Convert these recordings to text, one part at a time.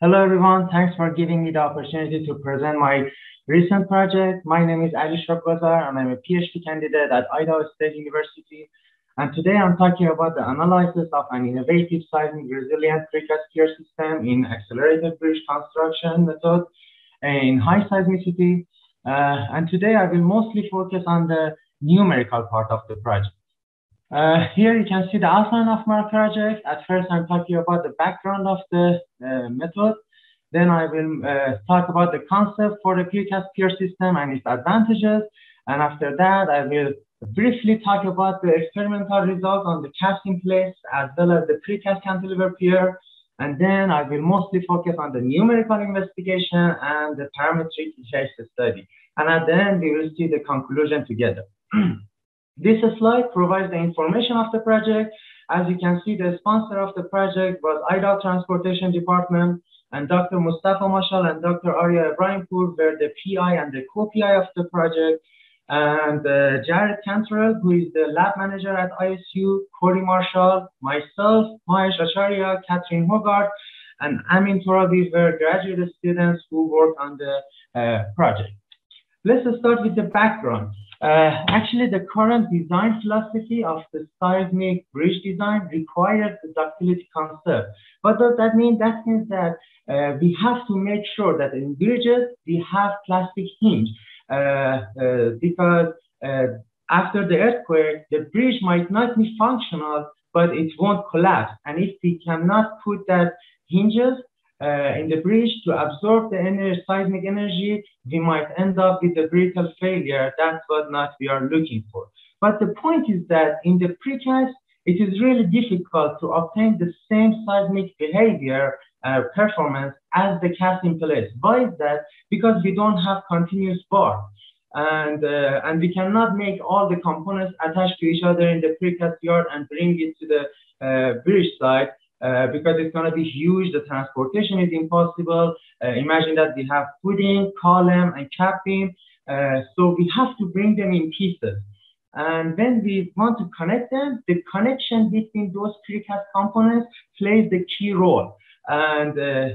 Hello, everyone. Thanks for giving me the opportunity to present my recent project. My name is Ali Shokrgozar, and I'm a PhD candidate at Idaho State University. And today I'm talking about the analysis of an innovative seismic resilient precast pier system in accelerated bridge construction method in high seismicity. Uh, and today I will mostly focus on the numerical part of the project. Uh, here you can see the outline of my project. At first, I'm talking about the background of the uh, method. Then I will uh, talk about the concept for the precast pier system and its advantages. And after that, I will briefly talk about the experimental results on the cast in place as well as the precast cantilever pier. And then I will mostly focus on the numerical investigation and the parametric case study. And at the end, we will see the conclusion together. This slide provides the information of the project. As you can see, the sponsor of the project was Idaho Transportation Department, and Dr. Mustafa Mashal and Dr. Arya Ebrahimpour were the PI and the co-PI of the project. And uh, Jared Cantrell, who is the lab manager at ISU, Corey Marshall, myself, Mahesh Acharya, Catherine Hogarth, and Amin Torabi were graduate students who worked on the uh, project. Let's start with the background. Uh, actually, the current design philosophy of the seismic bridge design requires the ductility concept. What does that mean? That means that uh, we have to make sure that in bridges we have plastic hinge uh, uh because uh, after the earthquake, the bridge might not be functional, but it won't collapse. And if we cannot put that hinges, uh, in the bridge to absorb the energy, seismic energy, we might end up with a brittle failure. That's what not we are looking for. But the point is that in the precast, it is really difficult to obtain the same seismic behavior uh, performance as the cast in place. Why is that? Because we don't have continuous bar. And, uh, and we cannot make all the components attached to each other in the precast yard and bring it to the uh, bridge side. Uh, because it's going to be huge. The transportation is impossible. Uh, imagine that we have footing, column, and cap beam. Uh, so we have to bring them in pieces. And when we want to connect them, the connection between those precast components plays the key role. And uh,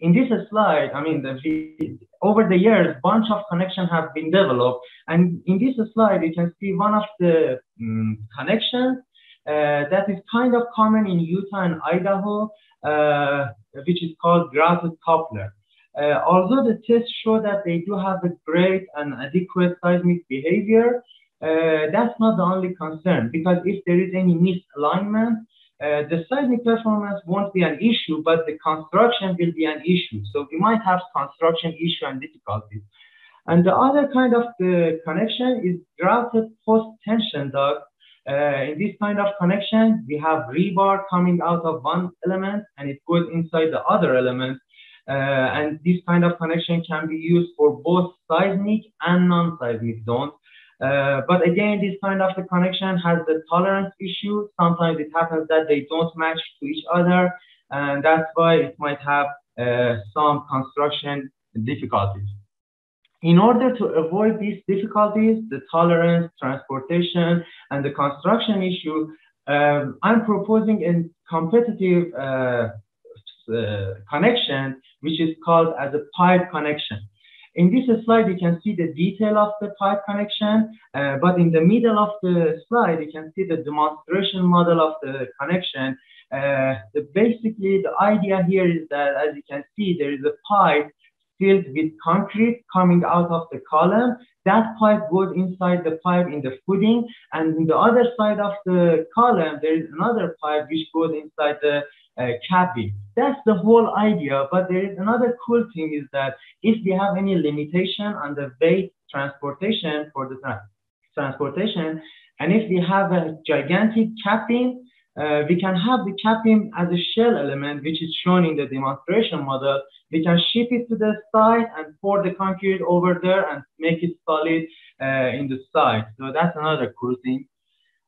in this slide, I mean, the, over the years, bunch of connections have been developed. And in this slide, you can see one of the um, connections that is kind of common in Utah and Idaho, uh, which is called grouted coupler. Uh, although the tests show that they do have a great and adequate seismic behavior, that's not the only concern because if there is any misalignment, uh, the seismic performance won't be an issue, but the construction will be an issue. So we might have construction issue and difficulties. And the other kind of the connection is grouted post-tension duct, uh, in this kind of connection, we have rebar coming out of one element and it goes inside the other element. Uh, and this kind of connection can be used for both seismic and non-seismic zones. Uh, but again, this kind of the connection has the tolerance issue. Sometimes it happens that they don't match to each other, and that's why it might have uh, some construction difficulties. In order to avoid these difficulties, the tolerance, transportation, and the construction issue, um, I'm proposing a competitive uh, uh, connection, which is called as a pipe connection. In this slide, you can see the detail of the pipe connection, uh, but in the middle of the slide, you can see the demonstration model of the connection. Uh, the, basically, the idea here is that, as you can see, there is a pipe filled with concrete coming out of the column. That pipe goes inside the pipe in the footing, and in the other side of the column, there is another pipe which goes inside the uh, cap beam. That's the whole idea. But there is another cool thing is that if we have any limitation on the weight transportation for the tra transportation, and if we have a gigantic cap beam, uh, we can have the cap beam as a shell element, which is shown in the demonstration model, we can ship it to the site and pour the concrete over there and make it solid uh, in the site. So that's another cool thing.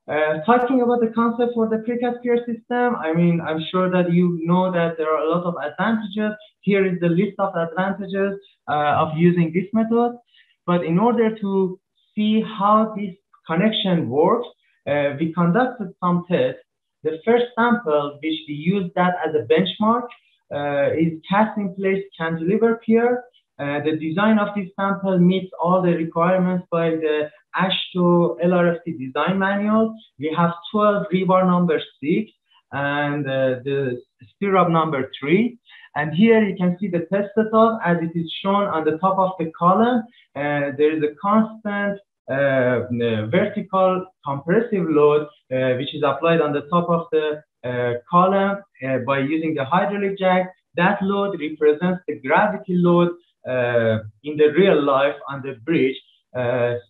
Uh, talking about the concept for the precast pier system, I mean, I'm sure that you know that there are a lot of advantages. Here is the list of advantages uh, of using this method. But in order to see how this connection works, uh, we conducted some tests. The first sample, which we used that as a benchmark, uh, is cast in place cantilever pier. Uh, the design of this sample meets all the requirements by the AASHTO LRFD design manual. We have 12 rebar number 6 and uh, the stirrup number 3. And here you can see the test setup as it is shown on the top of the column. Uh, there is a constant vertical compressive load uh, which is applied on the top of the uh, column uh, by using the hydraulic jack. That load represents the gravity load in the real life on the bridge.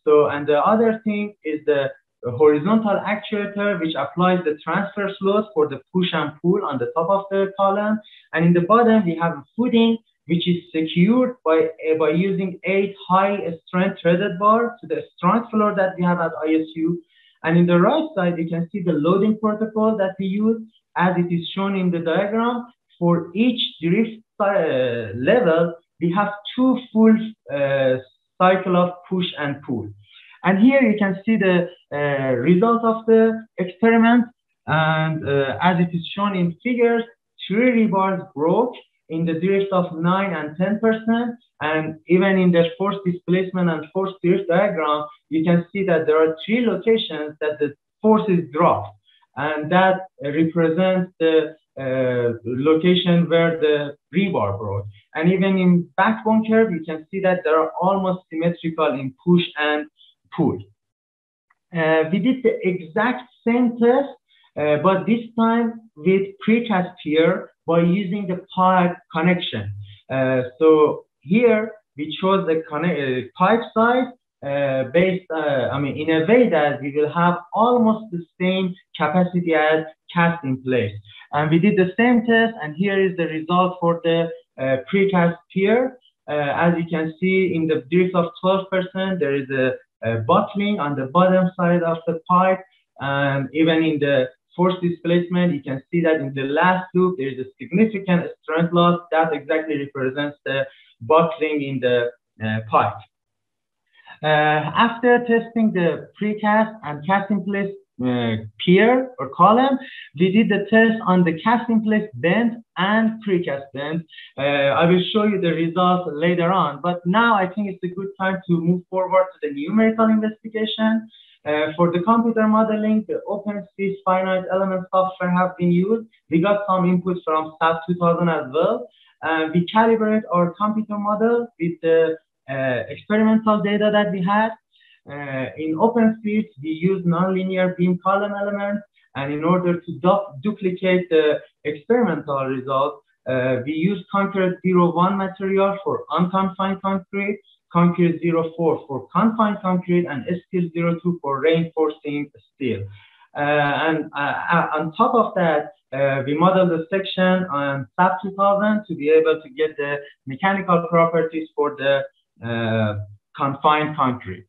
so, and the other thing is the horizontal actuator which applies the transverse load for the push and pull on the top of the column. And in the bottom, we have a footing which is secured by, uh, by using eight high strength threaded bar to the strength floor that we have at ISU. And in the right side, you can see the loading protocol that we use as it is shown in the diagram. For each drift uh, level, we have two full uh, cycle of push and pull. And here you can see the uh, result of the experiment. And uh, as it is shown in figures, three rebars broke in the drift of 9 and 10%. And even in the force displacement and force drift diagram, you can see that there are three locations that the force is dropped. And that represents the uh, location where the rebar broke. And even in backbone curve, you can see that they are almost symmetrical in push and pull. Uh, we did the exact same test, uh, but this time with precast pier by using the pipe connection. Uh, so here we chose the uh, pipe size uh, based, uh, I mean, in a way that we will have almost the same capacity as cast in place. And we did the same test, and here is the result for the uh, precast pier. Uh, as you can see in the drift of 12%, there is a, a buckling on the bottom side of the pipe. And even in the force displacement, you can see that in the last loop, there is a significant strength loss. That exactly represents the buckling in the uh, pipe. Uh, after testing the precast and cast in place uh, pier or column, we did the test on the cast in place bend and precast bend. Uh, I will show you the results later on, but now I think it's a good time to move forward to the numerical investigation. Uh, for the computer modeling, the OpenSees finite element software have been used. We got some inputs from SAP 2000 as well. Uh, we calibrate our computer model with the uh, experimental data that we had. Uh, in OpenSees, we use nonlinear beam column elements. And in order to du duplicate the experimental results, uh, we use Concrete 01 material for unconfined concrete concrete 04 for confined concrete and steel 02 for reinforcing steel. Uh, and uh, uh, on top of that, uh, we modeled the section on SAP 2000 to be able to get the mechanical properties for the uh, confined concrete.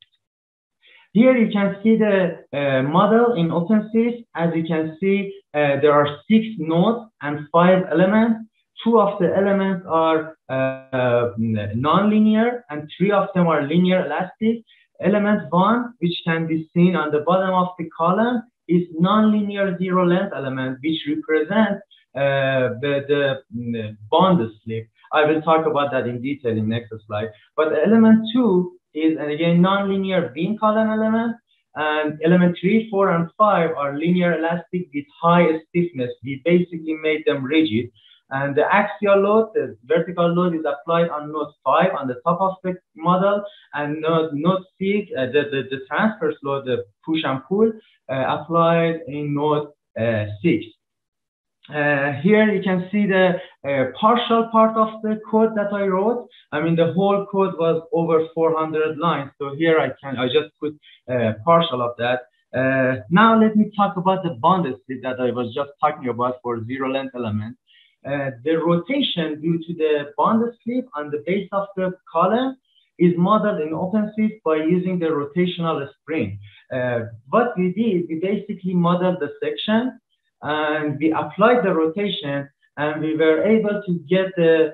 Here you can see the uh, model in OpenSees. As you can see, there are six nodes and five elements two of the elements are uh, non-linear and three of them are linear elastic. Element one, which can be seen on the bottom of the column, is non-linear zero length element, which represents uh, the, the, the bond slip. I will talk about that in detail in next slide. But element two is, and again, non-linear beam column element. And element three, four, and five are linear elastic with high stiffness. We basically made them rigid. And the axial load, the vertical load is applied on node 5 on the top of the model, and node, node 6, uh, the, the, the transverse load, the push and pull, uh, applied in node uh, 6. Uh, here you can see the uh, partial part of the code that I wrote. I mean, the whole code was over 400 lines. So here I can, I just put uh, partial of that. now let me talk about the bond that I was just talking about for zero length element. Uh, the rotation due to the bond slip on the base of the column is modeled in OpenSees by using the rotational spring. Uh, what we did, we basically modeled the section and we applied the rotation and we were able to get the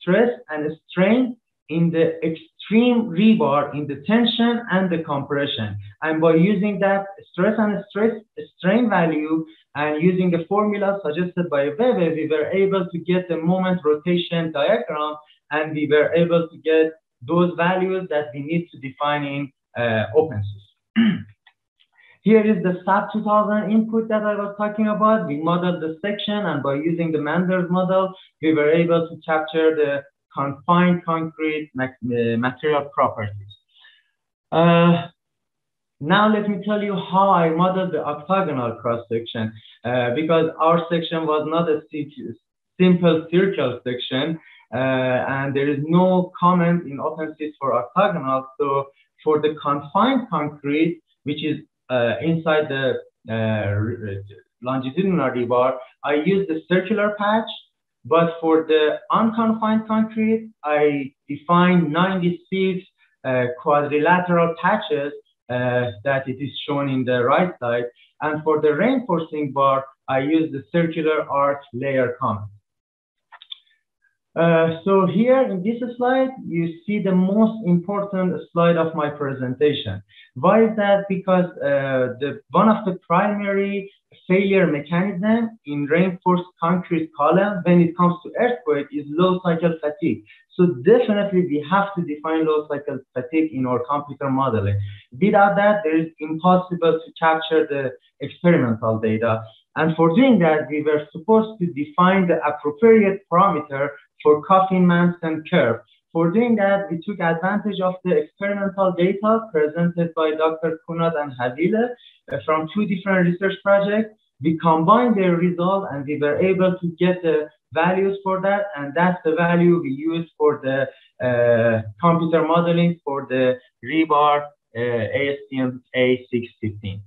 stress and strain in the extreme rebar in the tension and the compression. And by using that stress and stress strain value and using the formula suggested by Weber, we were able to get the moment rotation diagram and we were able to get those values that we need to define in uh, OpenSees. Here is the SAP 2000 input that I was talking about. We modeled the section and by using the Manders model, we were able to capture the confined concrete uh, material properties. Uh, now let me tell you how I modeled the octagonal cross section uh, because our section was not a simple circle section uh, and there is no comment in OpenSees for octagonal. So for the confined concrete, which is uh, inside the uh, longitudinal rebar, I use the circular patch but for the unconfined concrete, I define 96 uh, quadrilateral patches uh, that it is shown in the right side. And for the reinforcing bar, I use the circular arch layer comment. Uh, so here in this slide, you see the most important slide of my presentation. Why is that? Because uh, the one of the primary failure mechanism in reinforced concrete column when it comes to earthquake is low cycle fatigue. So definitely we have to define low cycle fatigue in our computer modeling. Without that, there is impossible to capture the experimental data. And for doing that, we were supposed to define the appropriate parameter for Coffin-Manson curve. For doing that, we took advantage of the experimental data presented by Dr. Kunnath and Hawileh uh, from two different research projects. We combined their results and we were able to get the values for that. And that's the value we use for the uh, computer modeling for the rebar uh, ASTM A615.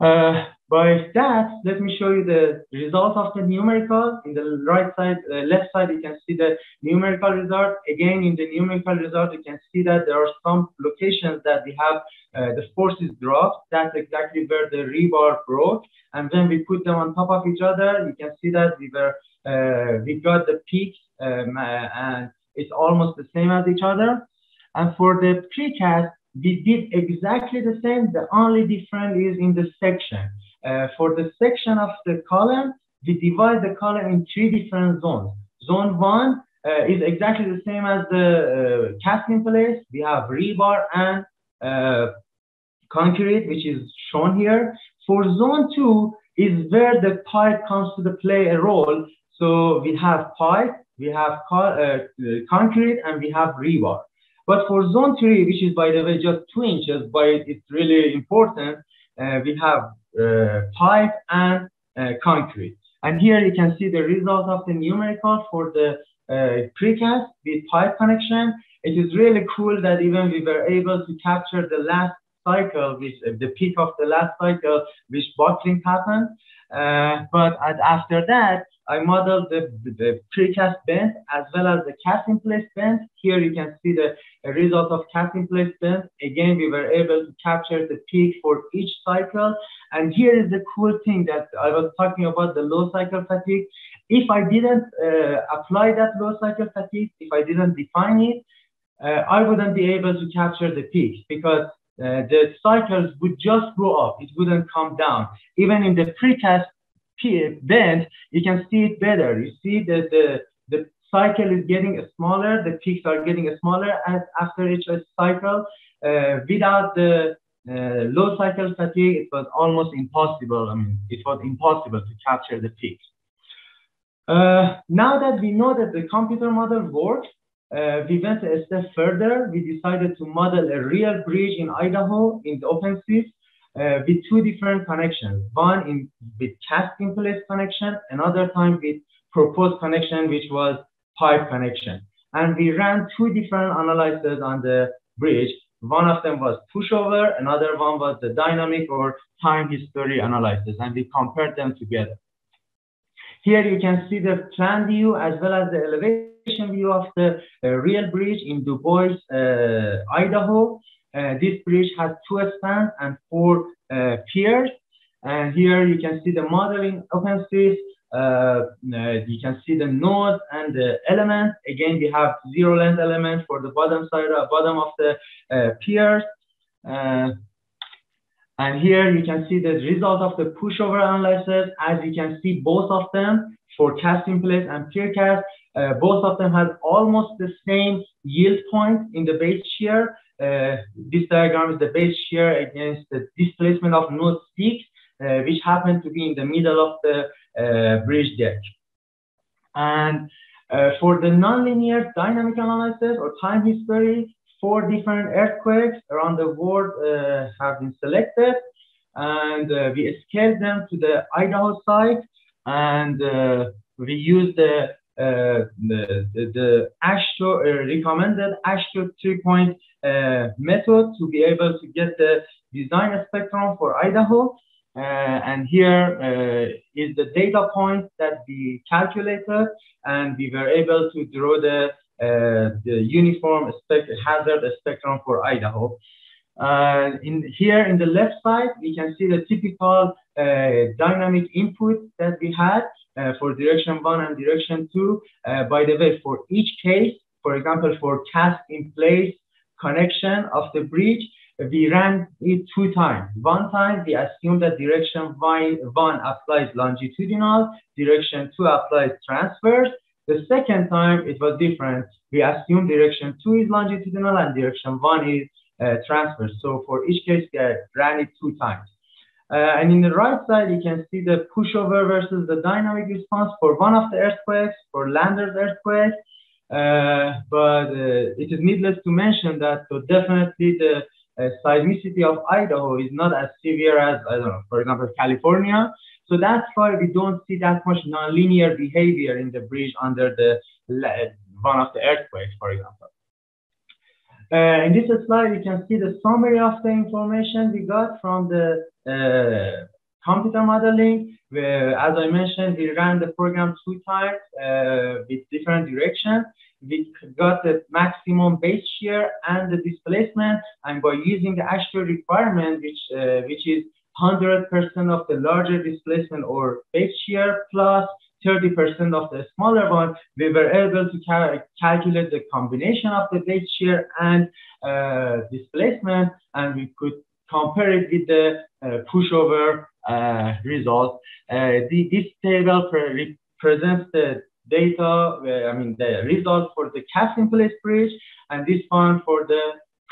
Uh, by that, let me show you the result of the numerical. In the right side, uh, left side, you can see the numerical result. Again, in the numerical result, you can see that there are some locations that we have uh, the forces dropped. That's exactly where the rebar broke. And when we put them on top of each other, you can see that we were uh, we got the peaks um, uh, and it's almost the same as each other. And for the precast, we did exactly the same. The only difference is in the section. Uh, for the section of the column, we divide the column in three different zones. Zone one uh, is exactly the same as the uh, cast in place. We have rebar and uh, concrete, which is shown here. For zone two is where the pipe comes to the play a role. So we have pipe, we have co concrete, and we have rebar. But for zone three, which is by the way just two inches, but it's really important, we have uh, pipe and uh, concrete. And here you can see the result of the numerical for the uh, precast with pipe connection. It is really cool that even we were able to capture the last cycle, which uh, the peak of the last cycle, which bottling happened. Uh, but after that, I modeled the, the precast bend as well as the cast in place bend. Here you can see the result of cast in place bend. Again, we were able to capture the peak for each cycle. And here is the cool thing that I was talking about, the low cycle fatigue. If I didn't uh, apply that low cycle fatigue, if I didn't define it, uh, I wouldn't be able to capture the peak because uh, the cycles would just go up. It wouldn't come down. Even in the precast bend, you can see it better. You see that the, the cycle is getting smaller, the peaks are getting smaller as after each cycle. Uh, without the uh, low cycle fatigue, it was almost impossible. I mean, it was impossible to capture the peaks. Uh, now that we know that the computer model works, uh, we went a step further. We decided to model a real bridge in Idaho in the OpenSees uh, with two different connections. One in with cast in place connection, another time with proposed connection, which was pipe connection. And we ran two different analyses on the bridge. One of them was pushover, another one was the dynamic or time history analysis, and we compared them together. Here you can see the plan view as well as the elevation view of the uh, real bridge in Dubois, uh, Idaho. Uh, this bridge has two spans and four uh, piers. And here you can see the modeling OpenSees uh, you can see the nodes and the elements. Again, we have zero length element for the bottom side, uh, bottom of the piers. And here you can see the result of the pushover analysis. As you can see, both of them for cast in place and pier cast, uh, both of them have almost the same yield point in the base shear. Uh, this diagram is the base shear against the displacement of node 6, uh, which happen to be in the middle of the uh, bridge deck. And for the nonlinear dynamic analysis or time history, four different earthquakes around the world have been selected, and uh, we scaled them to the Idaho site, and uh, we used the the, the, AASHTO, uh, recommended AASHTO three-point uh, method to be able to get the design spectrum for Idaho. Uh, and here uh, is the data point that we calculated, and we were able to draw the, uh, the uniform spec hazard spectrum for Idaho. in here in the left side, we can see the typical dynamic input that we had uh, for direction one and direction two. Uh, by the way, for each case, for example, for cast in place connection of the bridge, we ran it two times. One time we assumed that direction one applies longitudinal, direction two applies transverse. The second time it was different. We assumed direction two is longitudinal and direction one is uh, transverse. So for each case, we ran it two times. Uh, and in the right side, you can see the pushover versus the dynamic response for one of the earthquakes, for Landers earthquake. Uh, but uh, it is needless to mention that so definitely the uh, seismicity of Idaho is not as severe as, I don't know, for example, California. So that's why we don't see that much nonlinear behavior in the bridge under the one of the earthquakes, for example. Uh, in this slide, you can see the summary of the information we got from the uh, computer modeling. Where, as I mentioned, we ran the program two times uh, with different directions. We got the maximum base shear and the displacement, and by using the actual requirement, which uh, which is 100% of the larger displacement or base shear plus 30% of the smaller one, we were able to cal calculate the combination of the base shear and uh, displacement, and we could compare it with the uh, pushover uh, result. Uh, the, this table pre presents the data, uh, I mean, the result for the cast in place bridge, and this one for the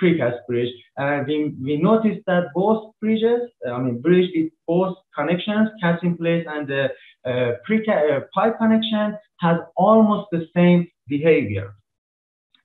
precast bridge. And we, we noticed that both bridges, I mean, bridge with both connections, cast in place and the uh, pre uh, pipe connection has almost the same behavior.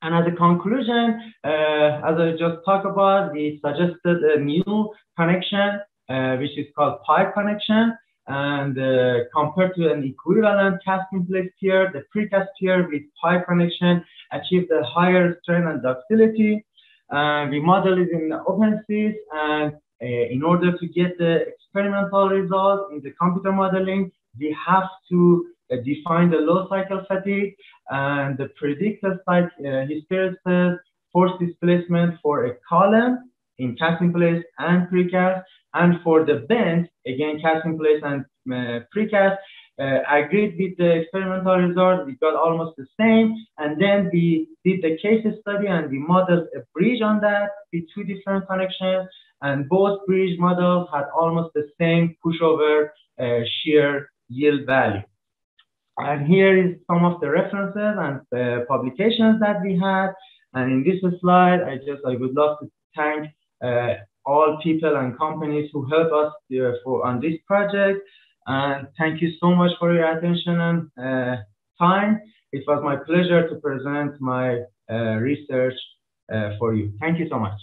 And as a conclusion, uh, as I just talked about, we suggested a new connection, uh, which is called pipe connection. And uh, compared to an equivalent cast in place pier, the precast pier with pipe connection achieved a higher strength and ductility. And we modeled it in OpenSees. And uh, in order to get the experimental results in the computer modeling, we have to uh, define the low cycle fatigue and the predicted cycle uh, hysteresis force displacement for a column in cast in place and precast, and for the bend, again, cast in place and uh, precast, uh, agreed with the experimental result. We got almost the same. And then we did the case study and we modeled a bridge on that with two different connections. And both bridge models had almost the same pushover uh, shear yield value. And here is some of the references and the publications that we had. And in this slide, I just I would love to thank uh, all people and companies who helped us uh, for on this project. And thank you so much for your attention and uh, time. It was my pleasure to present my uh, research uh, for you. Thank you so much.